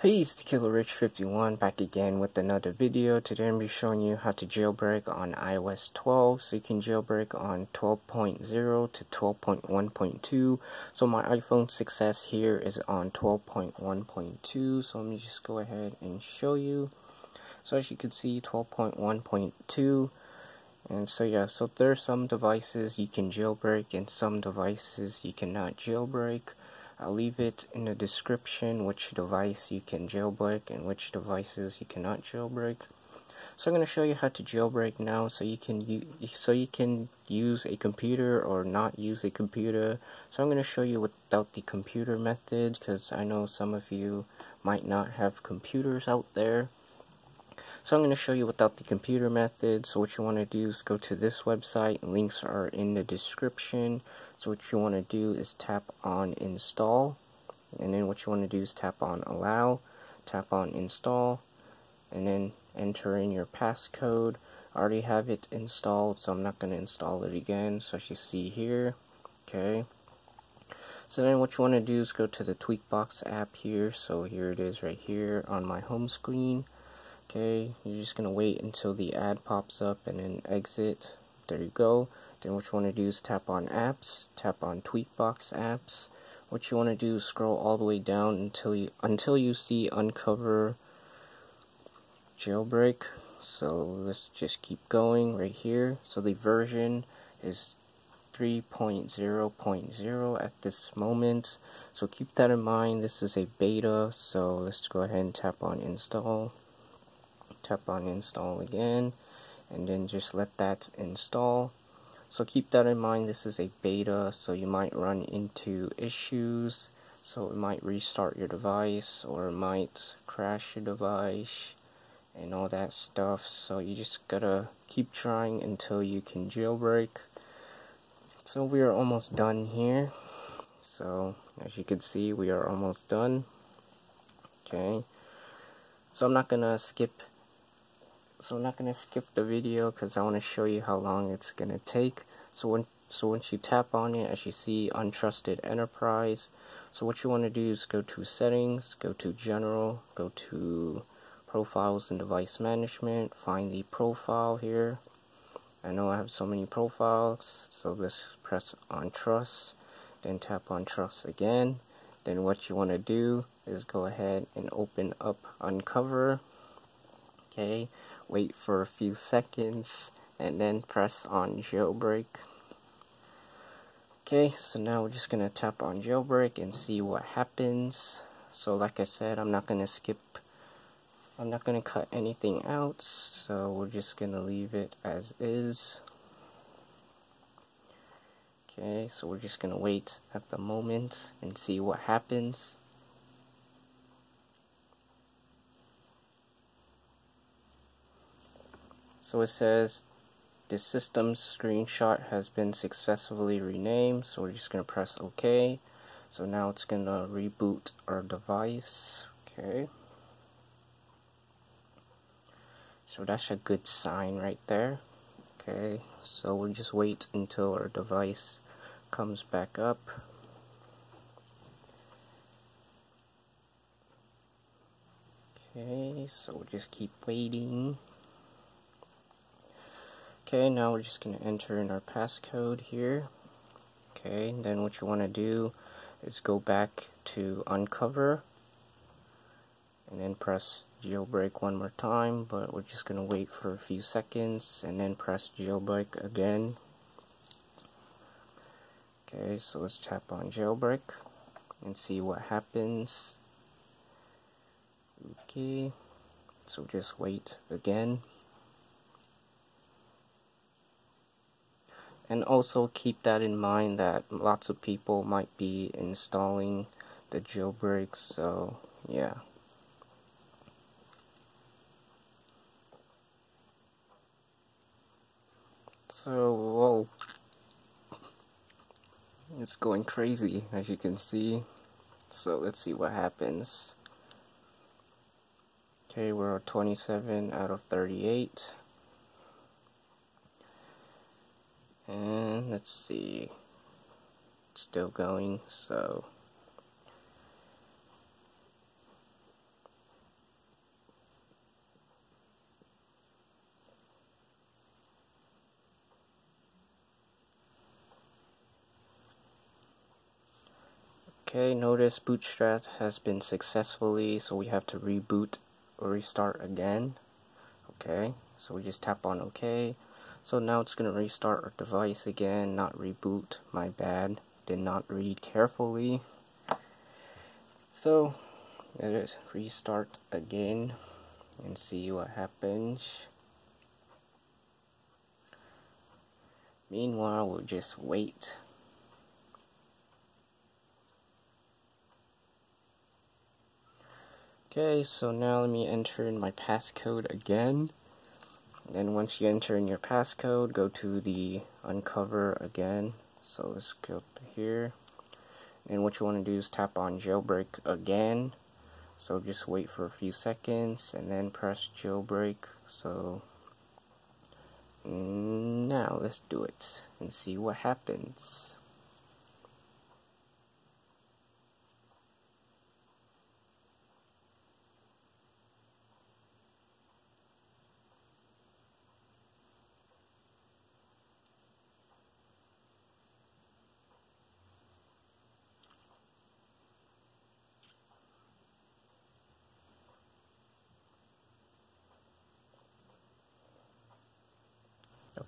Hey, it's Killer Rich 51 back again with another video. Today I'm be showing you how to jailbreak on iOS 12. So you can jailbreak on 12.0 to 12.1.2. So my iPhone 6s here is on 12.1.2. So let me just go ahead and show you. So as you can see 12.1.2 and so yeah, so there's some devices you can jailbreak and some devices you cannot jailbreak. I'll leave it in the description which device you can jailbreak and which devices you cannot jailbreak. So I'm going to show you how to jailbreak now so you can so you can use a computer or not use a computer. So I'm going to show you without the computer method because I know some of you might not have computers out there. So I'm going to show you without the computer method. So what you want to do is go to this website. Links are in the description. So what you want to do is tap on install. And then what you want to do is tap on allow. Tap on install. And then enter in your passcode. I already have it installed so I'm not going to install it again. So as you see here. Okay. So then what you want to do is go to the Tweakbox app here. So here it is right here on my home screen okay you're just gonna wait until the ad pops up and then exit there you go then what you want to do is tap on apps tap on tweakbox apps. What you want to do is scroll all the way down until you until you see uncover jailbreak. So let's just keep going right here. So the version is 3.0.0 at this moment. So keep that in mind. This is a beta so let's go ahead and tap on install. Tap on install again and then just let that install so keep that in mind. This is a beta so you might run into issues. So it might restart your device or it might crash your device and all that stuff. So you just gotta keep trying until you can jailbreak. So we are almost done here. So as you can see we are almost done. Okay. So I'm not gonna skip so I'm not going to skip the video because I want to show you how long it's going to take. So when so once you tap on it, as you see, Untrusted Enterprise. So what you want to do is go to Settings, go to General, go to Profiles and Device Management, find the profile here. I know I have so many profiles, so let's press on Trust, then tap on Trust again. Then what you want to do is go ahead and open up Uncover. Okay, wait for a few seconds and then press on jailbreak. Okay so now we're just gonna tap on jailbreak and see what happens. So like I said I'm not gonna skip I'm not gonna cut anything out so we're just gonna leave it as is. Okay so we're just gonna wait at the moment and see what happens So it says the system's screenshot has been successfully renamed. So we're just going to press OK. So now it's going to reboot our device. Okay. So that's a good sign right there. Okay, so we'll just wait until our device comes back up. Okay, so we'll just keep waiting. Okay, now we're just going to enter in our passcode here. Okay, then what you want to do is go back to uncover and then press jailbreak one more time, but we're just going to wait for a few seconds and then press jailbreak again. Okay, so let's tap on jailbreak and see what happens. Okay, so just wait again. And also keep that in mind that lots of people might be installing the jailbreak so yeah. So whoa. It's going crazy as you can see. So let's see what happens. Okay we're 27 out of 38 And let's see. It's still going, so. Okay, notice Bootstrap has been successfully, so we have to reboot or restart again. Okay, so we just tap on OK. So now it's going to restart our device again, not reboot, my bad. Did not read carefully. So, let us restart again and see what happens. Meanwhile, we'll just wait Okay, so now let me enter in my passcode again. Then once you enter in your passcode, go to the uncover again. So let's go here. And what you want to do is tap on jailbreak again. So just wait for a few seconds and then press jailbreak. So now let's do it and see what happens.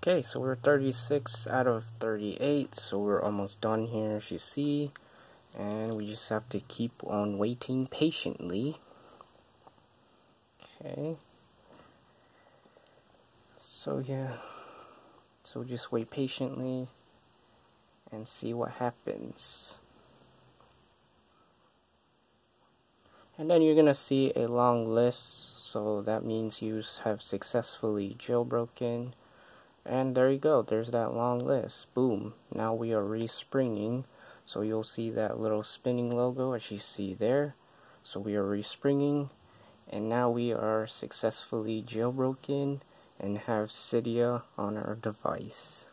Okay, so we're 36 out of 38, so we're almost done here as you see. And we just have to keep on waiting patiently. Okay. So yeah, so just wait patiently and see what happens. And then you're to see a long list, so that means you have successfully jailbroken. And there you go, there's that long list. Boom. Now we are respringing. So you'll see that little spinning logo as you see there. So we are respringing. And now we are successfully jailbroken and have Cydia on our device.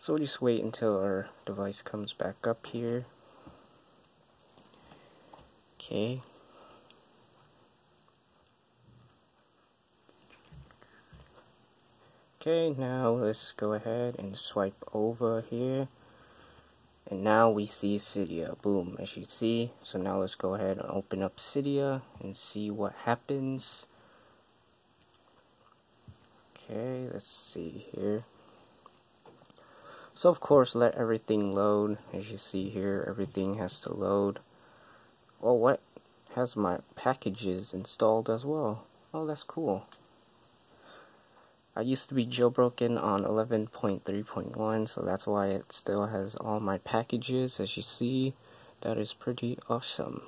So we'll just wait until our device comes back up here. Okay. Okay, now let's go ahead and swipe over here. And now we see Cydia. Boom, as you see. So now let's go ahead and open up Cydia and see what happens. Okay, let's see here. So of course, let everything load. As you see here, everything has to load. Oh, what? Has my packages installed as well. Oh, that's cool. I used to be jailbroken on 11.3.1 so that's why it still has all my packages. As you see that is pretty awesome.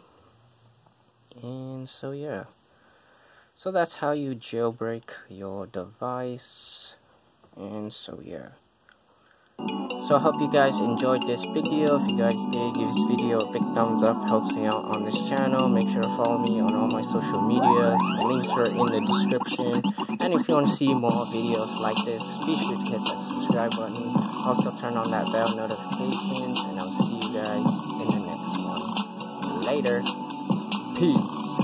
And so yeah. So that's how you jailbreak your device. And so yeah so I hope you guys enjoyed this video. If you guys did, give this video a big thumbs up. Helps me out on this channel. Make sure to follow me on all my social medias. The links are in the description. And if you want to see more videos like this, be sure to hit that subscribe button. Also turn on that bell notifications. And I'll see you guys in the next one. Later. Peace.